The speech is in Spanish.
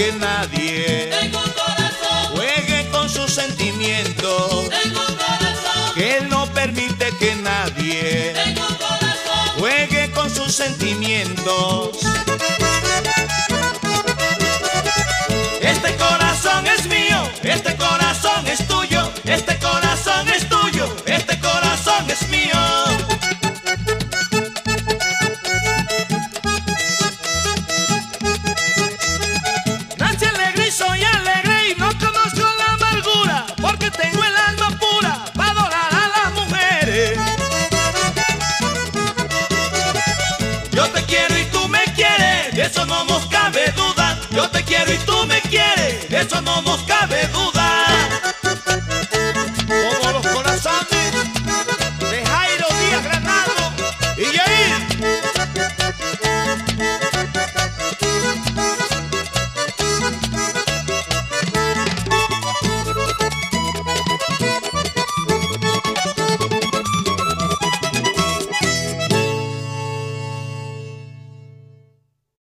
que nadie. Juegue con sus sentimientos. Tengo un no permite que nadie. Juegue con sus sentimientos.